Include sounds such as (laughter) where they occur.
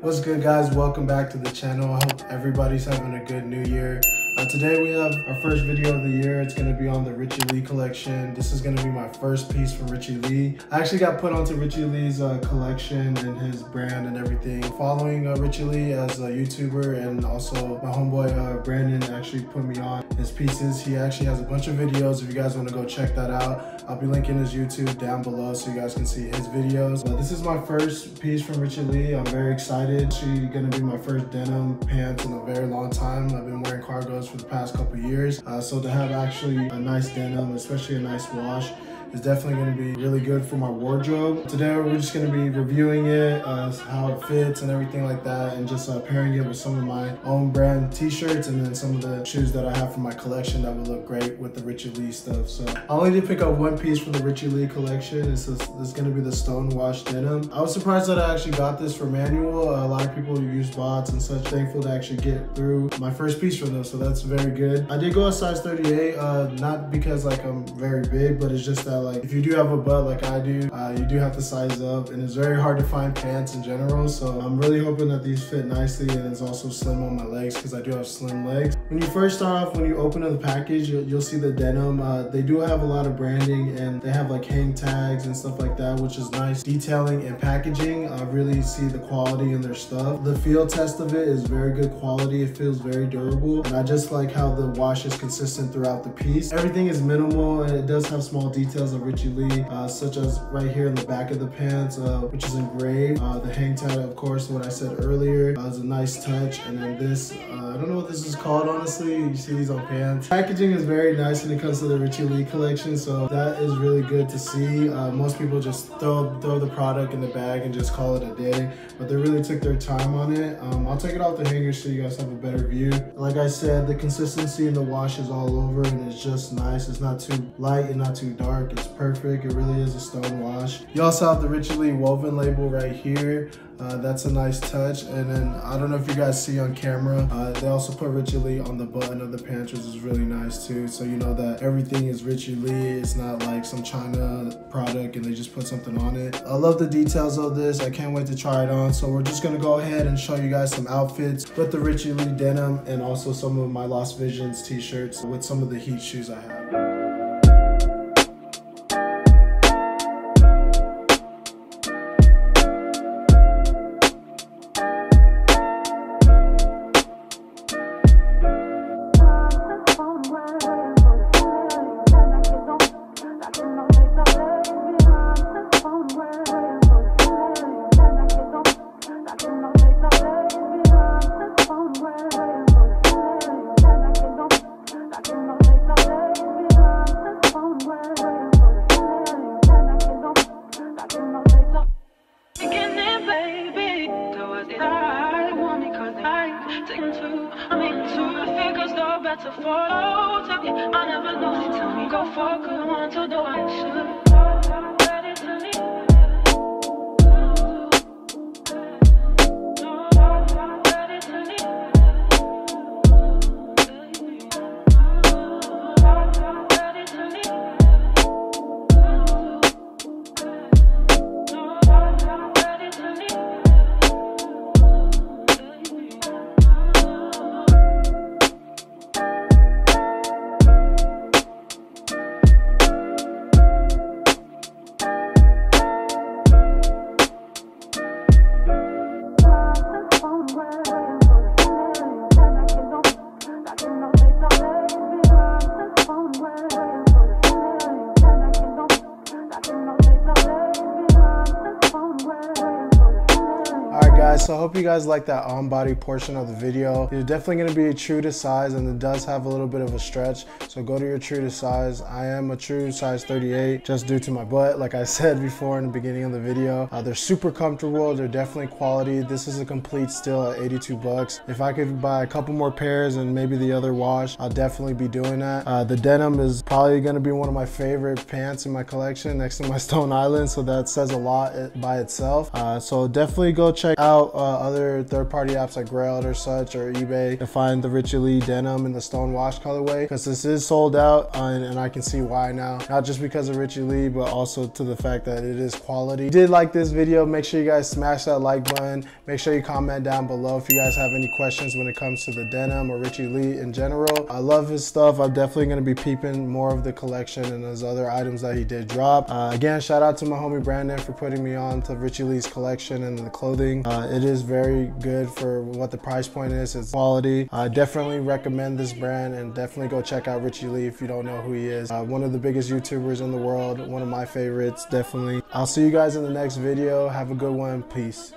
What's good guys? Welcome back to the channel. I hope everybody's having a good new year. Uh, today we have our first video of the year. It's gonna be on the Richie Le collection. This is gonna be my first piece from Richie Le. I actually got put onto Richie Le's uh, collection and his brand and everything. Following uh, Richie Le as a YouTuber and also my homeboy uh, Brandon actually put me on his pieces. He actually has a bunch of videos. If you guys wanna go check that out, I'll be linking his YouTube down below so you guys can see his videos. This is my first piece from Richie Le. I'm very excited. She's gonna be my first denim pants in a very long time. I've been wearing cargos for the past couple years. Uh, so to have actually a nice denim, especially a nice wash, is definitely going to be really good for my wardrobe. Today we're just going to be reviewing it, uh, how it fits and everything like that, and just uh, pairing it with some of my own brand t-shirts and then some of the shoes that I have from my collection that would look great with the Richie Le stuff. So I only did pick up one piece from the Richie Le collection. Is, this is going to be the stone wash denim. I was surprised that I actually got this for manual. Uh, a lot of people use bots and such. Thankful to actually get through my first piece from them, so that's very good. I did go a size 38, uh, not because like I'm very big, but it's just that like if you do have a butt like I do, uh, you do have to size up and it's very hard to find pants in general. So I'm really hoping that these fit nicely and it's also slim on my legs because I do have slim legs. When you first start off, when you open up the package, you'll, you'll see the denim. Uh, they do have a lot of branding and they have like hang tags and stuff like that, which is nice. Detailing and packaging, I really see the quality in their stuff. The feel test of it is very good quality. It feels very durable. And I just like how the wash is consistent throughout the piece. Everything is minimal and it does have small details of Richie Le, uh, such as right here in the back of the pants, uh, which is engraved. Uh, the hang tag, of course, what I said earlier, uh, is a nice touch. And then this, uh, I don't know what this is called, honestly. You see these on pants. Packaging is very nice when it comes to the Richie Le collection, so that is really good to see. Uh, most people just throw, throw the product in the bag and just call it a day, but they really took their time on it. Um, I'll take it off the hanger so you guys have a better view. Like I said, the consistency in the wash is all over and it's just nice. It's not too light and not too dark. It's perfect. It really is a stone wash. You also have the Le woven label right here. Uh, that's a nice touch. And then I don't know if you guys see on camera, uh, they also put Richie Le on the button of the pants, which is really nice too. So you know that everything is Richie Le. It's not like some China product and they just put something on it. I love the details of this. I can't wait to try it on. So we're just gonna go ahead and show you guys some outfits with the Richie Le denim and also some of my Lost Visions t-shirts with some of the heat shoes I have. To follow. I didn't do I'm into the figures though better for me I never know. They tell me go fuck. I want to do I should. Guys, so I hope you guys like that on body portion of the video. You're definitely gonna be true to size and it does have a little bit of a stretch. So go to your true to size. I am a true size 38 just due to my butt. Like I said before in the beginning of the video, uh, they're super comfortable. They're definitely quality. This is a complete still at 82 bucks. If I could buy a couple more pairs and maybe the other wash, I'll definitely be doing that. Uh, the denim is probably gonna be one of my favorite pants in my collection next to my (laughs) Stone Island. So that says a lot by itself. Uh, so definitely go check out out uh, other third-party apps like Grailed or such or eBay to find the Richie Le denim in the Stonewash colorway because this is sold out uh, and, and, I can see why now. Not just because of Richie Le, but also to the fact that it is quality. Did like this video, make sure you guys smash that like button. Make sure you comment down below if you guys have any questions when it comes to the denim or Richie Le in general. I love his stuff. I'm definitely going to be peeping more of the collection and his other items that he did drop. Uh, again, shout out to my homie Brandon for putting me on to Richie Le's collection and the clothing. Uh, it is very good for what the price point is. It's quality. I definitely recommend this brand and definitely go check out Richie Le if you don't know who he is. Uh, one of the biggest YouTubers in the world, one of my favorites, definitely. I'll see you guys in the next video. Have a good one. Peace.